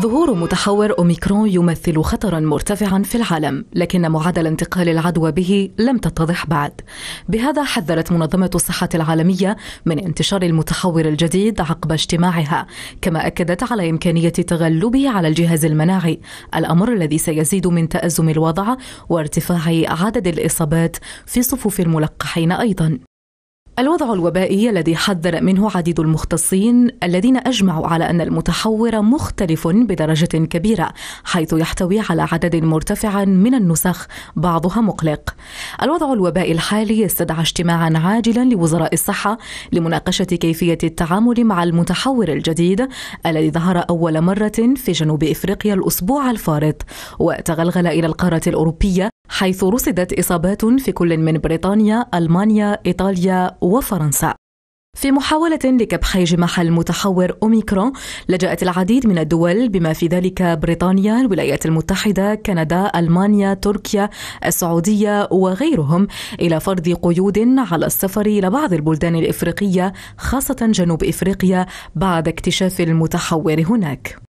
ظهور متحور أوميكرون يمثل خطرا مرتفعا في العالم لكن معدل انتقال العدوى به لم تتضح بعد. بهذا حذرت منظمة الصحة العالمية من انتشار المتحور الجديد عقب اجتماعها كما أكدت على إمكانية تغلبه على الجهاز المناعي الأمر الذي سيزيد من تأزم الوضع وارتفاع عدد الإصابات في صفوف الملقحين أيضا. الوضع الوبائي الذي حذر منه عديد المختصين الذين أجمعوا على أن المتحور مختلف بدرجة كبيرة حيث يحتوي على عدد مرتفع من النسخ بعضها مقلق. الوضع الوبائي الحالي استدعى اجتماعا عاجلا لوزراء الصحة لمناقشة كيفية التعامل مع المتحور الجديد الذي ظهر أول مرة في جنوب إفريقيا الأسبوع الفارط وتغلغل إلى القارة الأوروبية حيث رصدت إصابات في كل من بريطانيا، ألمانيا، إيطاليا وفرنسا. في محاولة لكبح جماح المتحور أوميكرون لجأت العديد من الدول بما في ذلك بريطانيا الولايات المتحدة كندا ألمانيا تركيا السعودية وغيرهم إلى فرض قيود على السفر إلى بعض البلدان الإفريقية خاصة جنوب إفريقيا بعد اكتشاف المتحور هناك